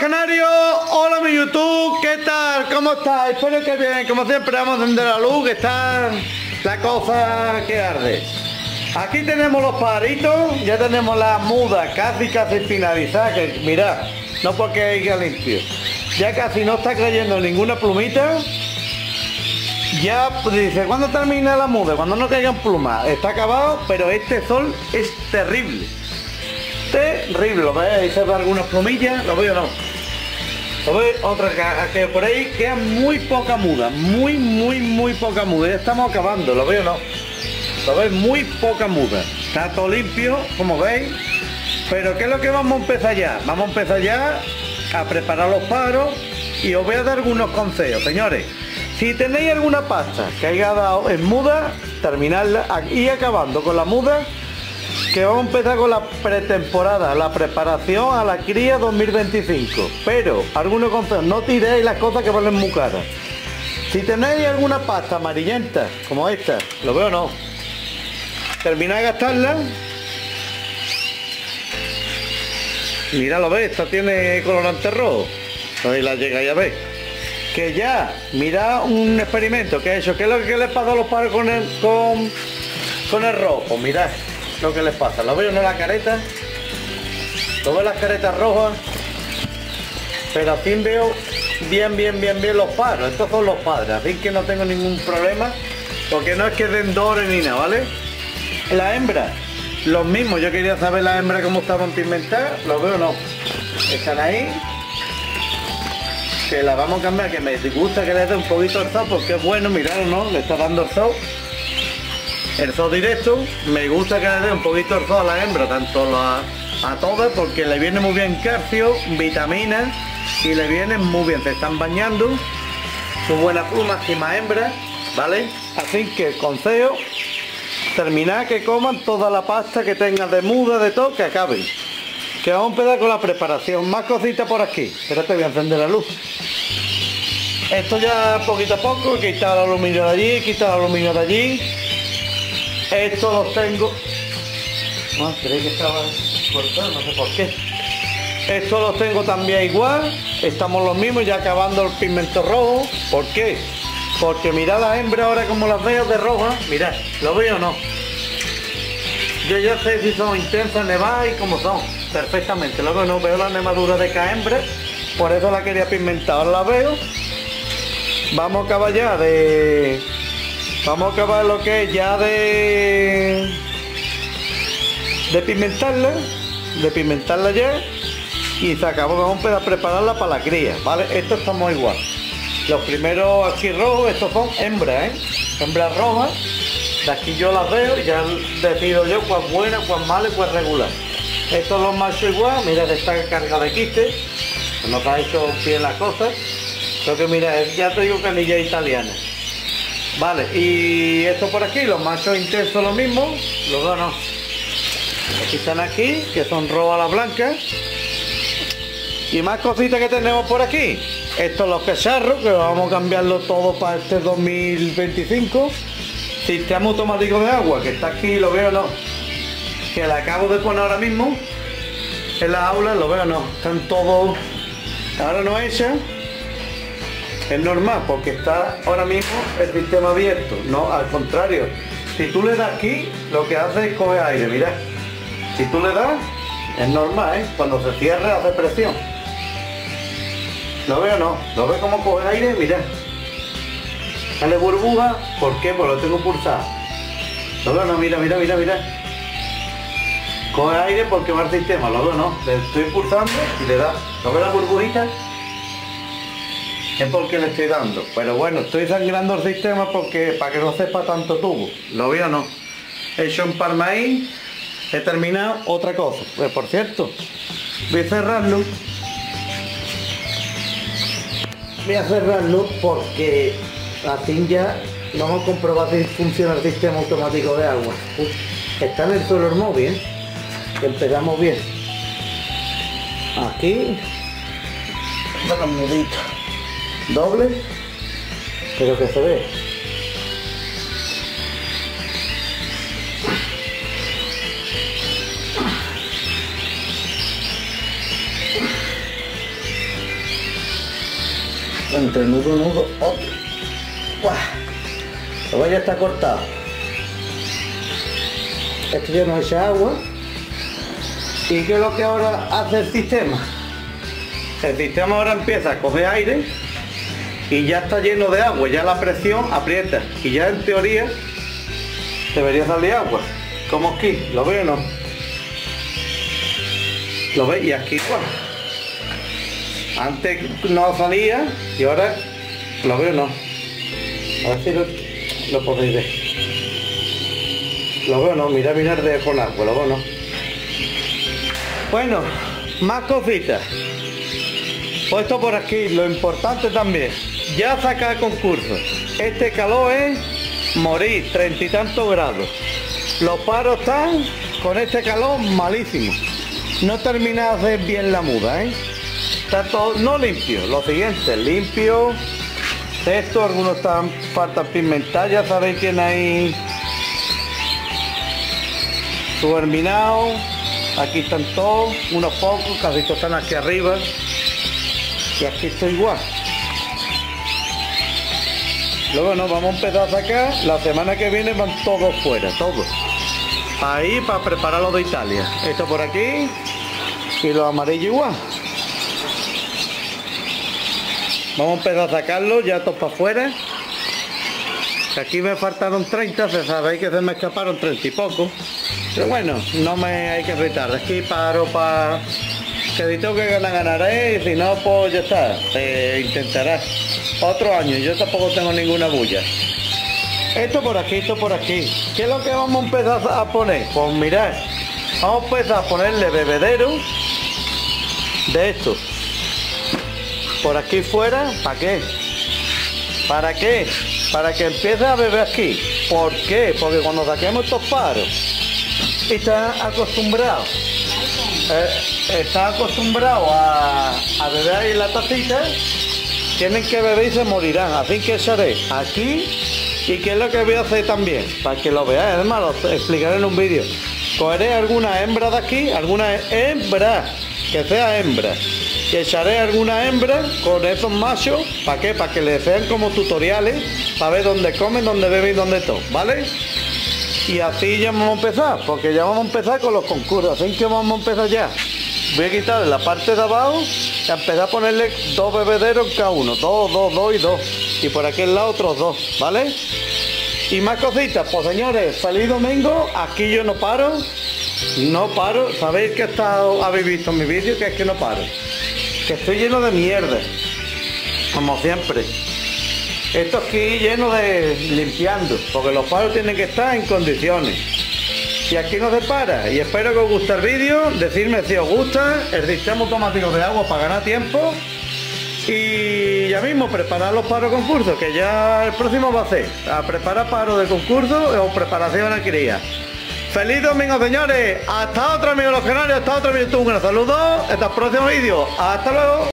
Canarios, hola mi YouTube, ¿qué tal? ¿Cómo estáis? Espero que bien, como siempre vamos a encender la luz, que está la cosa que arde. Aquí tenemos los paritos, ya tenemos la muda casi casi finalizada, que mirad, no porque haya limpio. Ya casi no está cayendo ninguna plumita. Ya dice, ¿cuándo termina la muda? Cuando no caigan plumas. Está acabado, pero este sol es terrible terrible, lo se ve algunas plumillas, lo veo no. Lo veis, otra que, por ahí queda muy poca muda, muy, muy, muy poca muda. Ya estamos acabando, lo veo no. Lo veis, muy poca muda. Está todo limpio, como veis. Pero ¿qué es lo que vamos a empezar ya? Vamos a empezar ya a preparar los paros y os voy a dar algunos consejos, señores. Si tenéis alguna pasta que haya dado en muda, terminarla y acabando con la muda, que vamos a empezar con la pretemporada, la preparación a la cría 2025. Pero, algunos consejos, no tiréis las cosas que valen muy caras. Si tenéis alguna pasta amarillenta, como esta, lo veo no, termináis de gastarla. Mira, lo ves, esta tiene colorante rojo. Ahí la llegáis a ver. Que ya, mira un experimento que he hecho. ¿Qué es lo que les pasa a los padres con el, con, con el rojo? Mirad lo que les pasa. ¿Lo veo no la careta? ¿Lo veo las caretas rojas? Pero así veo bien, bien, bien, bien los padres. Estos son los padres, así que no tengo ningún problema. Porque no es que den dores ni nada, ¿vale? La hembra, los mismos. Yo quería saber la hembra cómo estaban pigmentadas. Lo veo no. Están ahí. Que la vamos a cambiar, que me gusta que le dé un poquito el sol porque es bueno, mirad, ¿no? Le está dando el sol el zoo directo, me gusta que le dé un poquito el zoo a la hembra, tanto a, a todas, porque le viene muy bien calcio, vitaminas y le vienen muy bien, se están bañando, su buena pluma, y más hembra, ¿vale? Así que consejo, terminar que coman toda la pasta que tengan de muda, de todo, que acaben. Que vamos a empezar con la preparación. Más cositas por aquí. Espérate, voy a encender la luz. Esto ya poquito a poco, he quitado el aluminio de allí, he quitado el aluminio de allí esto los tengo. No, creí que estaba cortado, no sé por qué. Esto los tengo también igual. Estamos los mismos, ya acabando el pigmento rojo. ¿Por qué? Porque mirad las hembras ahora como las veo de roja. Mirad, ¿lo veo o no? Yo ya sé si son intensas, nevadas y cómo son. Perfectamente. Luego no veo la nemadura de cada hembra. Por eso la quería pigmentar. Ahora la veo. Vamos a acabar ya de Vamos a acabar lo que es ya de... De pimentarla. De pimentarla ya. Y se acabó. Vamos a prepararla para la cría, ¿vale? Esto estamos igual. Los primeros aquí rojos, estos son hembras, ¿eh? Hembras rojas. De aquí yo las veo y ya decido yo cuál buena, cuál mala y cuál regular. Estos los machos igual, mira, esta carga de quiste. No se ha hecho bien las cosas. Creo que mira, ya te digo canilla italiana. Vale, y esto por aquí, los machos intensos lo mismo, los dos no. Aquí están aquí, que son rojas las blancas. Y más cositas que tenemos por aquí. Estos los cacharros, que vamos a cambiarlo todo para este 2025. Sistema automático de agua, que está aquí, lo veo no. Que la acabo de poner ahora mismo. En la aula, lo veo no. Están todos ahora no hecha es normal porque está ahora mismo el sistema abierto. No, al contrario. Si tú le das aquí, lo que hace es coger aire, mira. Si tú le das, es normal, ¿eh? Cuando se cierra hace presión. ¿Lo veo no? ¿Lo ves como coge aire? Mira. Sale burbuja, ¿por qué? Pues lo tengo pulsado. ¿Lo veo no? Mira, mira, mira, mira. Coge aire porque va el sistema, ¿lo veo no? Le estoy pulsando y le da. ¿Lo ves la burbujita? Es porque le estoy dando. Pero bueno, estoy sangrando el sistema porque para que no sepa tanto tubo. Lo veo no. He hecho un. He terminado otra cosa. Pues por cierto, voy a cerrarlo. Voy a cerrarlo porque así ya vamos a comprobar si funciona el sistema automático de agua. está en el suelo móvil, ¿eh? empezamos bien. Aquí, nudito doble, pero que se ve. entre nudo nudo otro. Luego ya está cortado. Esto ya no echa agua. ¿Y qué es lo que ahora hace el sistema? El sistema ahora empieza a coger aire y ya está lleno de agua, ya la presión aprieta y ya en teoría debería salir agua. Como aquí, ¿lo veo o no? ¿Lo veis? Y aquí igual. Antes no salía y ahora lo veo o no. A ver si lo, podéis ver. Lo veo no, mira, mirar de con agua, lo veo no. Bueno, más cositas. Puesto por aquí, lo importante también. Ya saca el concurso. Este calor es morir, treinta y tantos grados. Los paros están con este calor malísimo. No termina de hacer bien la muda, ¿eh? Está todo, no limpio. Lo siguiente, limpio. Esto, algunos están falta pigmentar, ya sabéis que hay subherminado. Aquí están todos, unos pocos, casi todos están aquí arriba. Y aquí estoy igual. Luego nos vamos a empezar a sacar. La semana que viene van todos fuera, todos. Ahí para prepararlo de Italia. Esto por aquí. Y los amarillos igual. Vamos a empezar a sacarlo ya todos para afuera. Aquí me faltaron 30, se sabéis que se me escaparon 30 y poco. Pero bueno, no me hay que irritar. Aquí paro para... Que tengo que ganar, ganaré. Y si no, pues ya está. Se intentará otro año. Yo tampoco tengo ninguna bulla. Esto por aquí, esto por aquí. ¿Qué es lo que vamos a empezar a poner? Pues mirad, vamos a empezar a ponerle bebedero de esto. Por aquí fuera, ¿para qué? ¿Para qué? Para que empiece a beber aquí. ¿Por qué? Porque cuando saquemos estos paros, está acostumbrado. Eh, está acostumbrado a, beber ahí la tacita tienen que beber y se morirán. Así que echaré aquí y qué es lo que voy a hacer también, para que lo veáis, además lo explicaré en un vídeo. Cogeré alguna hembra de aquí, alguna hembra, que sea hembra. Y echaré alguna hembra con esos machos, ¿para qué? Para que les sean como tutoriales, para ver dónde comen, dónde beben y dónde todo, ¿vale? Y así ya vamos a empezar, porque ya vamos a empezar con los concursos, así que vamos a empezar ya. Voy a quitar la parte de abajo y a empezar a ponerle dos bebederos cada uno. Dos, dos, dos y dos. Y por aquel lado otros dos, ¿vale? Y más cositas, pues señores, feliz domingo, aquí yo no paro, no paro, sabéis que he estado, habéis visto en mi vídeo que es que no paro, que estoy lleno de mierda, como siempre. Esto aquí lleno de limpiando, porque los paros tienen que estar en condiciones. Y aquí no se para. Y espero que os guste el vídeo. Decidme si os gusta el sistema automático de agua para ganar tiempo. Y ya mismo preparar los paros concursos, que ya el próximo va a ser a preparar paro de concurso o preparación a cría. Feliz domingo señores, hasta otro amigo los canales, hasta otro video, un gran saludo, hasta el próximo vídeo, hasta luego.